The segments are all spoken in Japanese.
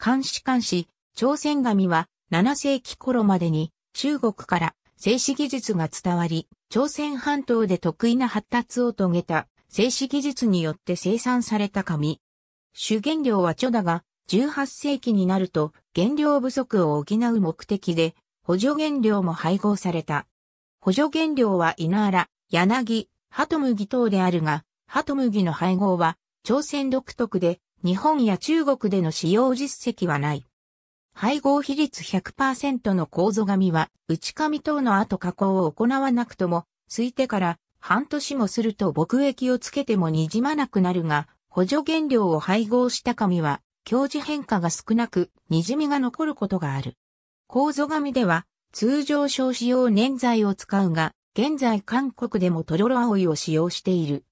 漢詩漢詩、朝鮮紙は7世紀頃までに中国から静止技術が伝わり、朝鮮半島で得意な発達を遂げた静止技術によって生産された紙。主原料は著だが、18世紀になると原料不足を補う目的で補助原料も配合された。補助原料は稲原、柳、鳩麦等であるが、鳩麦の配合は朝鮮独特で日本や中国での使用実績はない。配合比率100%の構造紙は内紙等の後加工を行わなくとも、ついてから半年もすると木液をつけても滲まなくなるが、補助原料を配合した紙は、強磁変化が少なく、滲みが残ることがある。構造紙では、通常少子用粘剤を使うが、現在韓国でもトロロアオイを使用している。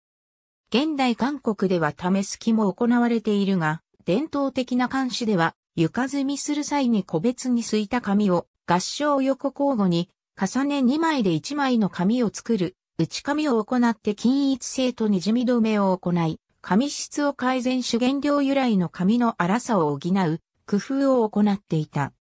現代韓国では試す気も行われているが、伝統的な漢詩では床積みする際に個別にすいた紙を合掌横交互に重ね2枚で1枚の紙を作る内紙を行って均一性と滲み止めを行い、紙質を改善主原料由来の紙の粗さを補う工夫を行っていた。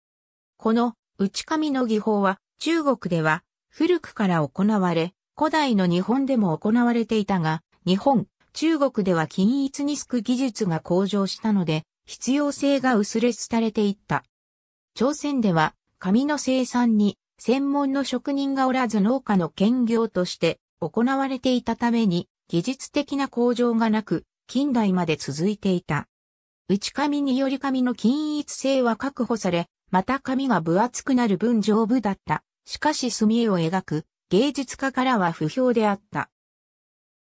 この内紙の技法は中国では古くから行われ、古代の日本でも行われていたが、日本、中国では均一にすく技術が向上したので、必要性が薄れ廃れていった。朝鮮では紙の生産に専門の職人がおらず農家の兼業として行われていたために技術的な向上がなく近代まで続いていた。内紙により紙の均一性は確保され、また紙が分厚くなる分丈夫だった。しかし墨絵を描く芸術家からは不評であった。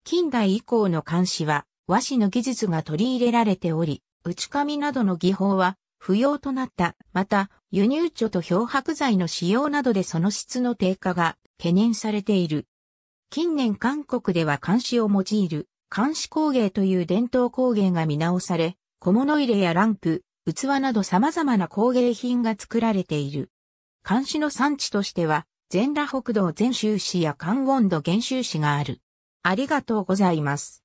近代以降の漢詩は和紙の技術が取り入れられており、内紙などの技法は不要となった。また、輸入著と漂白剤の使用などでその質の低下が懸念されている。近年韓国では漢詩を用いる漢詩工芸という伝統工芸が見直され、小物入れやランプ、器など様々な工芸品が作られている。漢詩の産地としては、全羅北道全州市や関温度原州市がある。ありがとうございます。